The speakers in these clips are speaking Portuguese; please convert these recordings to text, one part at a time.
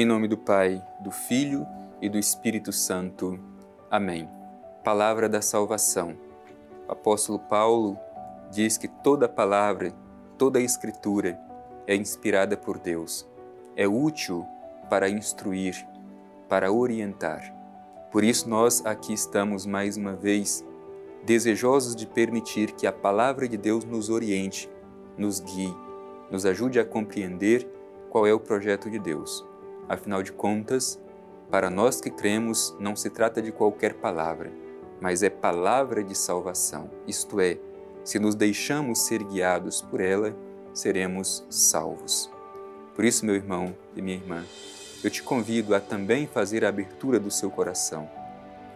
Em nome do Pai, do Filho e do Espírito Santo. Amém. Palavra da salvação. O apóstolo Paulo diz que toda palavra, toda a escritura é inspirada por Deus. É útil para instruir, para orientar. Por isso nós aqui estamos mais uma vez desejosos de permitir que a palavra de Deus nos oriente, nos guie, nos ajude a compreender qual é o projeto de Deus. Afinal de contas, para nós que cremos, não se trata de qualquer palavra, mas é palavra de salvação. Isto é, se nos deixamos ser guiados por ela, seremos salvos. Por isso, meu irmão e minha irmã, eu te convido a também fazer a abertura do seu coração,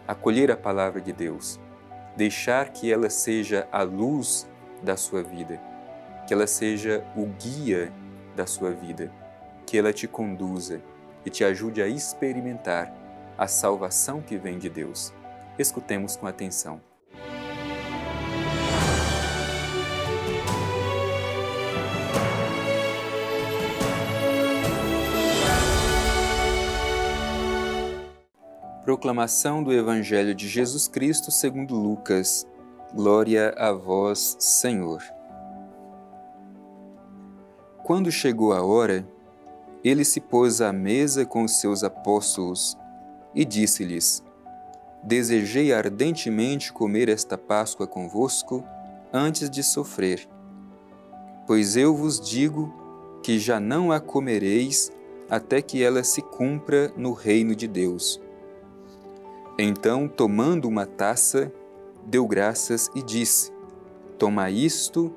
acolher a palavra de Deus, deixar que ela seja a luz da sua vida, que ela seja o guia da sua vida, que ela te conduza e te ajude a experimentar a salvação que vem de Deus. Escutemos com atenção. Proclamação do Evangelho de Jesus Cristo segundo Lucas. Glória a vós, Senhor. Quando chegou a hora, ele se pôs à mesa com os seus apóstolos e disse-lhes: Desejei ardentemente comer esta Páscoa convosco antes de sofrer. Pois eu vos digo que já não a comereis até que ela se cumpra no reino de Deus. Então, tomando uma taça, deu graças e disse: Toma isto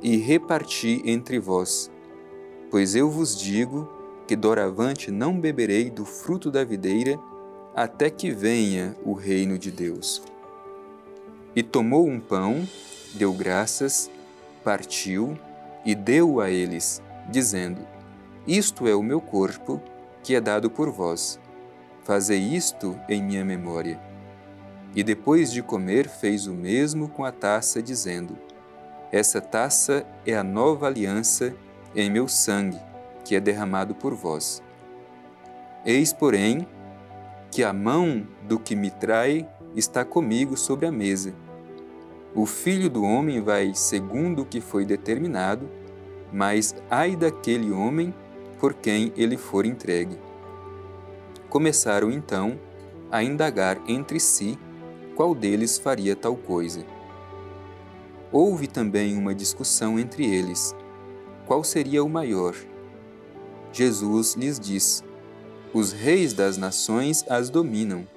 e reparti entre vós. Pois eu vos digo que doravante não beberei do fruto da videira até que venha o reino de Deus. E tomou um pão, deu graças, partiu e deu a eles, dizendo: Isto é o meu corpo, que é dado por vós Fazei isto em minha memória. E depois de comer, fez o mesmo com a taça, dizendo: Essa taça é a nova aliança em meu sangue, que é derramado por vós. Eis, porém, que a mão do que me trai está comigo sobre a mesa. O filho do homem vai segundo o que foi determinado, mas ai daquele homem por quem ele for entregue começaram então a indagar entre si qual deles faria tal coisa. Houve também uma discussão entre eles: qual seria o maior? Jesus lhes disse: Os reis das nações as dominam,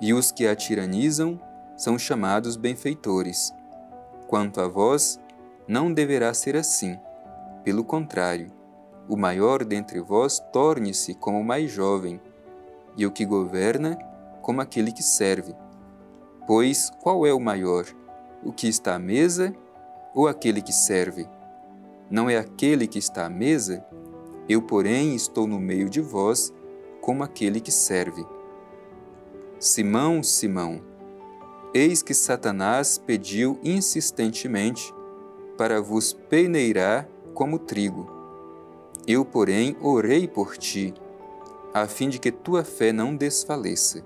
e os que a tiranizam são chamados benfeitores. Quanto a vós, não deverá ser assim. Pelo contrário, o maior dentre vós torne-se como o mais jovem e o que governa como aquele que serve. Pois qual é o maior, o que está à mesa ou aquele que serve? Não é aquele que está à mesa? Eu, porém, estou no meio de vós como aquele que serve. Simão, Simão, eis que Satanás pediu insistentemente para vos peneirar como trigo. Eu, porém, orei por ti a fim de que tua fé não desfaleça.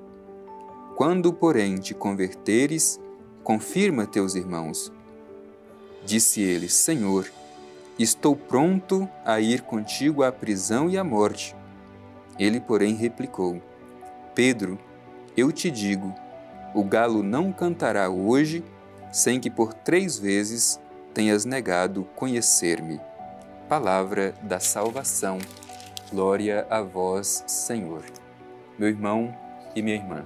Quando, porém, te converteres, confirma teus irmãos. Disse ele: Senhor, estou pronto a ir contigo à prisão e à morte. Ele, porém, replicou: Pedro, eu te digo, o galo não cantará hoje sem que por três vezes tenhas negado conhecer-me. Palavra da salvação. Glória a vós, Senhor. Meu irmão e minha irmã,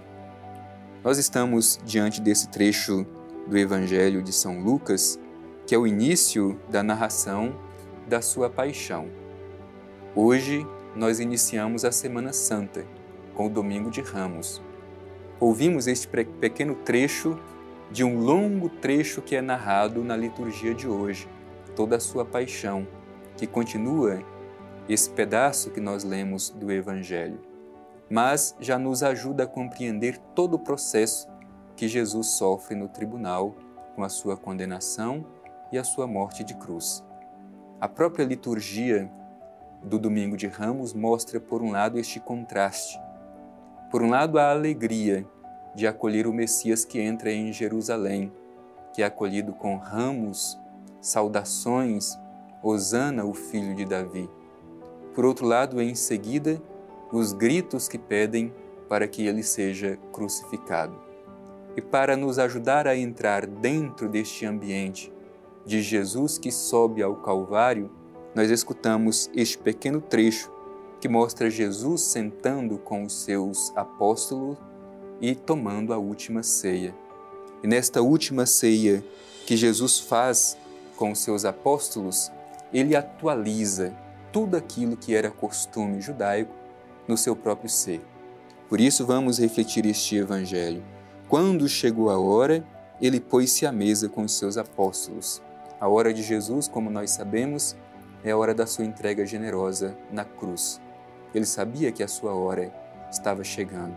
nós estamos diante desse trecho do Evangelho de São Lucas, que é o início da narração da sua paixão. Hoje nós iniciamos a Semana Santa, com o Domingo de Ramos. Ouvimos este pequeno trecho de um longo trecho que é narrado na liturgia de hoje, toda a sua paixão, que continua esse pedaço que nós lemos do Evangelho, mas já nos ajuda a compreender todo o processo que Jesus sofre no tribunal com a sua condenação e a sua morte de cruz. A própria liturgia do domingo de Ramos mostra, por um lado, este contraste. Por um lado, a alegria de acolher o Messias que entra em Jerusalém, que é acolhido com ramos, saudações, Hosana, o filho de Davi. Por outro lado, em seguida, os gritos que pedem para que ele seja crucificado. E para nos ajudar a entrar dentro deste ambiente de Jesus que sobe ao Calvário, nós escutamos este pequeno trecho que mostra Jesus sentando com os seus apóstolos e tomando a última ceia. E nesta última ceia que Jesus faz com os seus apóstolos, ele atualiza tudo aquilo que era costume judaico no seu próprio ser. Por isso vamos refletir este evangelho. Quando chegou a hora, ele pôs-se à mesa com os seus apóstolos. A hora de Jesus, como nós sabemos, é a hora da sua entrega generosa na cruz. Ele sabia que a sua hora estava chegando,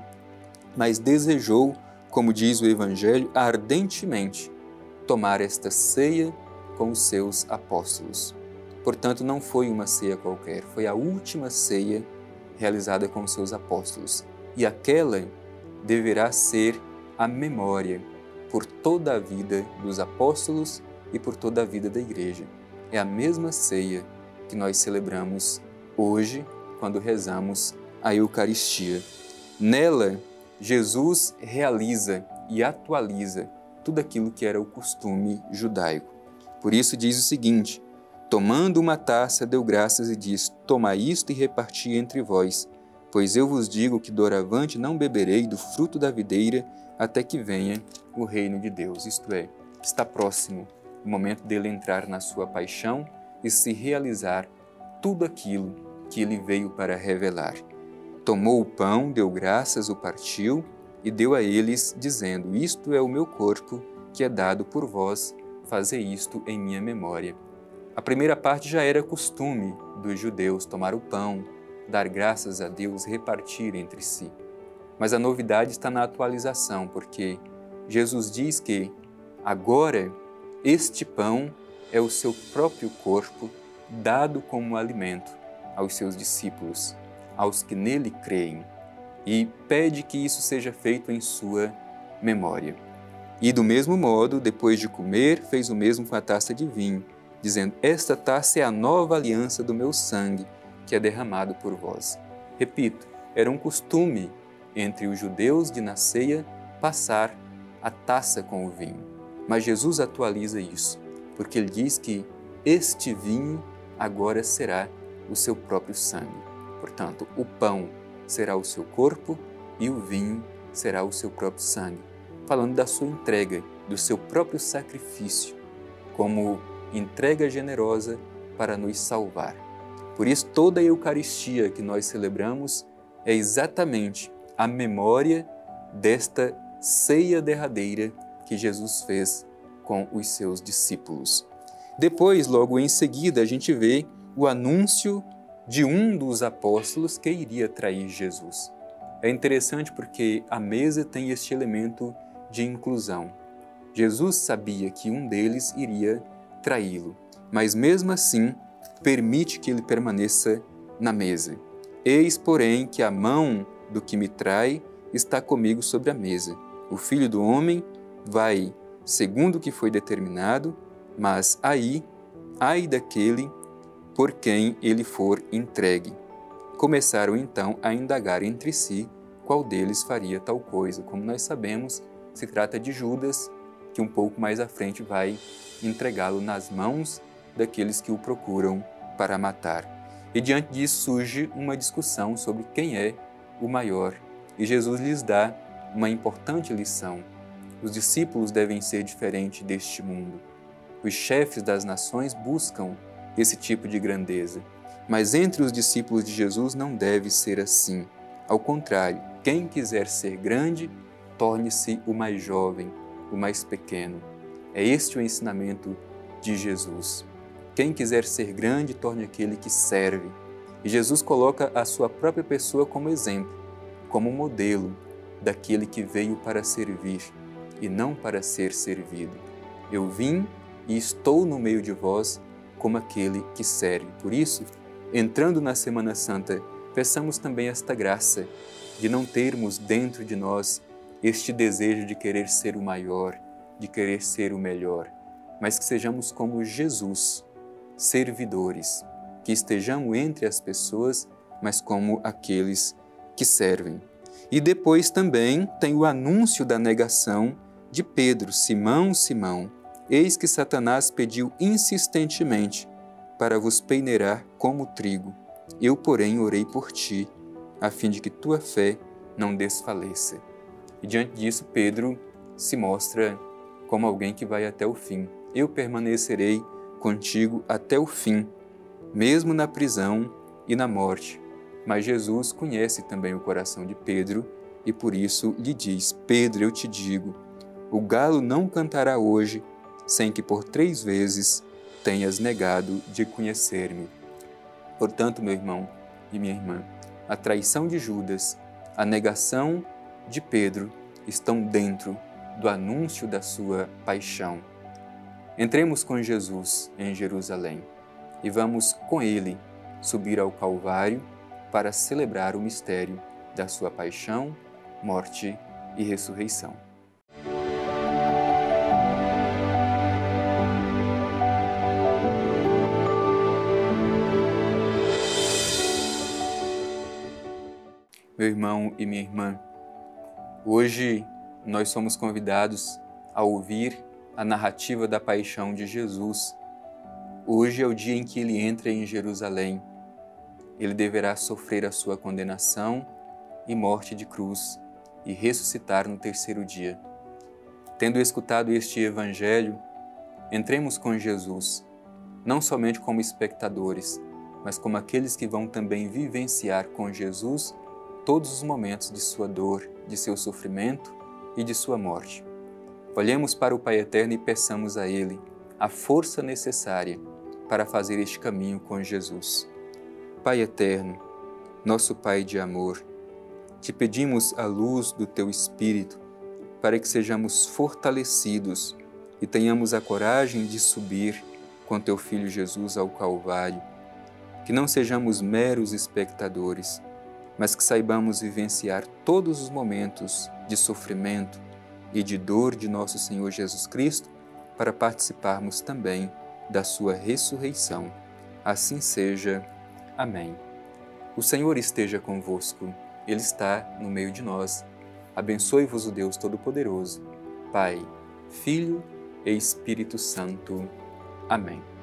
mas desejou, como diz o Evangelho, ardentemente tomar esta ceia com os seus apóstolos. Portanto, não foi uma ceia qualquer, foi a última ceia realizada com os seus apóstolos. E aquela deverá ser a memória por toda a vida dos apóstolos e por toda a vida da igreja. É a mesma ceia que nós celebramos hoje quando rezamos a Eucaristia. Nela, Jesus realiza e atualiza tudo aquilo que era o costume judaico. Por isso diz o seguinte: Tomando uma taça, deu graças e diz: Toma isto e reparti entre vós, pois eu vos digo que doravante não beberei do fruto da videira até que venha o reino de Deus. Isto é, está próximo o momento dele entrar na sua paixão e se realizar tudo aquilo que ele veio para revelar. Tomou o pão, deu graças, o partiu e deu a eles, dizendo: Isto é o meu corpo, que é dado por vós, fazei isto em minha memória. A primeira parte já era costume dos judeus tomar o pão, dar graças a Deus, repartir entre si. Mas a novidade está na atualização, porque Jesus diz que agora este pão é o seu próprio corpo dado como alimento aos seus discípulos, aos que nele creem, e pede que isso seja feito em sua memória. E do mesmo modo, depois de comer, fez o mesmo com a taça de vinho, dizendo: Esta taça é a nova aliança do meu sangue, que é derramado por vós. Repito, era um costume entre os judeus de na ceia passar a taça com o vinho. Mas Jesus atualiza isso, porque ele diz que este vinho agora será o seu próprio sangue. Portanto, o pão será o seu corpo e o vinho será o seu próprio sangue. Falando da sua entrega, do seu próprio sacrifício, como entrega generosa para nos salvar. Por isso, toda a Eucaristia que nós celebramos é exatamente a memória desta ceia derradeira que Jesus fez com os seus discípulos. Depois, logo em seguida, a gente vê o anúncio de um dos apóstolos que iria trair Jesus. É interessante porque a mesa tem este elemento de inclusão. Jesus sabia que um deles iria traí-lo, mas mesmo assim permite que ele permaneça na mesa. Eis, porém, que a mão do que me trai está comigo sobre a mesa. O filho do homem vai segundo o que foi determinado, mas aí, ai daquele por quem ele for entregue. Começaram então a indagar entre si qual deles faria tal coisa. Como nós sabemos, se trata de Judas, que um pouco mais à frente vai entregá-lo nas mãos daqueles que o procuram para matar. E diante disso surge uma discussão sobre quem é o maior, e Jesus lhes dá uma importante lição os discípulos devem ser diferentes deste mundo. Os chefes das nações buscam esse tipo de grandeza, mas entre os discípulos de Jesus não deve ser assim. Ao contrário, quem quiser ser grande, torne-se o mais jovem, o mais pequeno. É este o ensinamento de Jesus. Quem quiser ser grande, torne aquele que serve. E Jesus coloca a sua própria pessoa como exemplo, como modelo daquele que veio para servir e não para ser servido. Eu vim e estou no meio de vós como aquele que serve. Por isso, entrando na Semana Santa, peçamos também esta graça de não termos dentro de nós este desejo de querer ser o maior, de querer ser o melhor, mas que sejamos como Jesus, servidores, que estejamos entre as pessoas, mas como aqueles que servem. E depois também tem o anúncio da negação de Pedro, Simão, Simão. Eis que Satanás pediu insistentemente para vos peneirar como trigo. Eu, porém, orei por ti, a fim de que tua fé não desfaleça. E diante disso, Pedro se mostra como alguém que vai até o fim. Eu permanecerei contigo até o fim, mesmo na prisão e na morte. Mas Jesus conhece também o coração de Pedro e por isso lhe diz: Pedro, eu te digo, o galo não cantará hoje sem que por três vezes tenhas negado de conhecer-me. Portanto, meu irmão e minha irmã, a traição de Judas, a negação de Pedro estão dentro do anúncio da sua paixão. Entremos com Jesus em Jerusalém e vamos com ele subir ao Calvário para celebrar o mistério da sua paixão, morte e ressurreição. Meu irmão e minha irmã. Hoje nós somos convidados a ouvir a narrativa da paixão de Jesus. Hoje é o dia em que ele entra em Jerusalém. Ele deverá sofrer a sua condenação e morte de cruz e ressuscitar no terceiro dia. Tendo escutado este evangelho, entremos com Jesus, não somente como espectadores, mas como aqueles que vão também vivenciar com Jesus todos os momentos de sua dor, de seu sofrimento e de sua morte. Olhemos para o Pai Eterno e peçamos a Ele a força necessária para fazer este caminho com Jesus. Pai Eterno, nosso Pai de amor, te pedimos a luz do Teu Espírito para que sejamos fortalecidos e tenhamos a coragem de subir com Teu Filho Jesus ao Calvário, que não sejamos meros espectadores, mas que saibamos vivenciar todos os momentos de sofrimento e de dor de nosso Senhor Jesus Cristo para participarmos também da Sua ressurreição. Assim seja. Amém. O Senhor esteja convosco, Ele está no meio de nós. Abençoe-vos o Deus Todo-Poderoso, Pai, Filho e Espírito Santo. Amém.